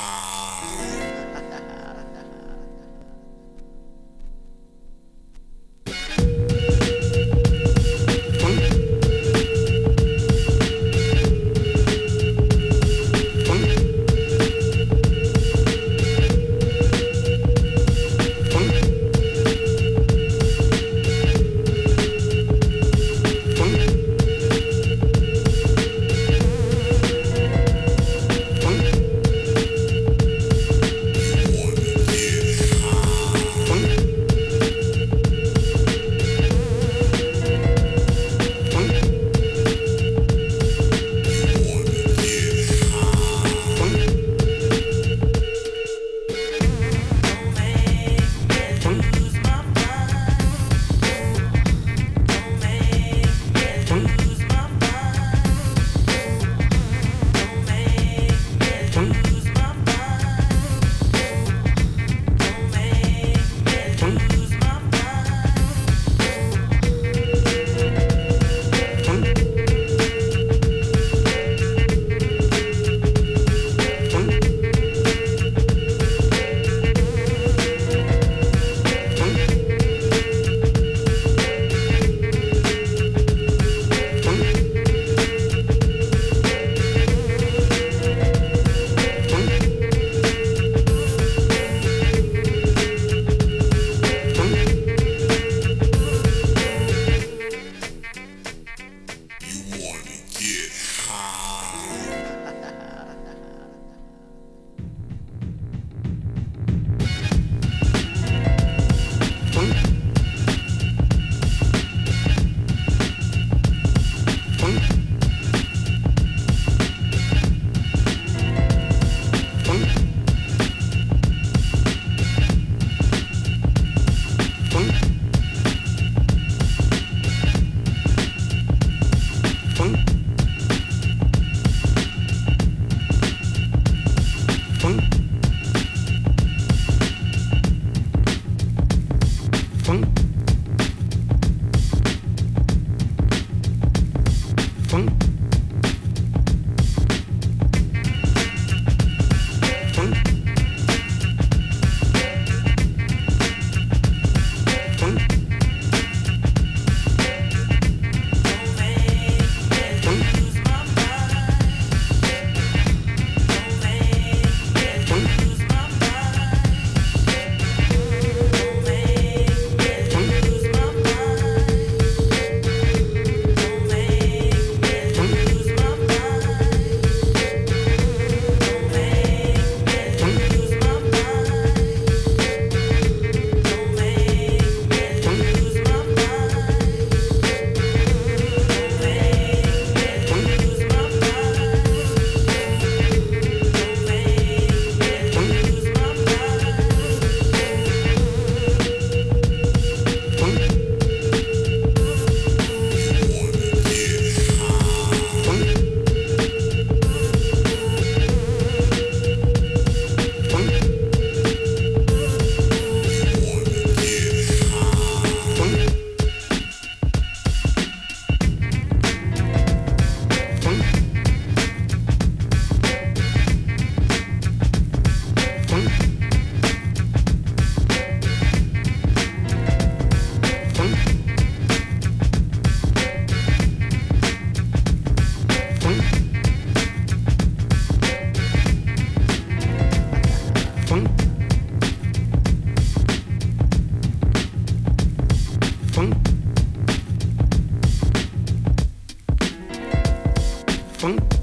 Ah. Ah. Funk.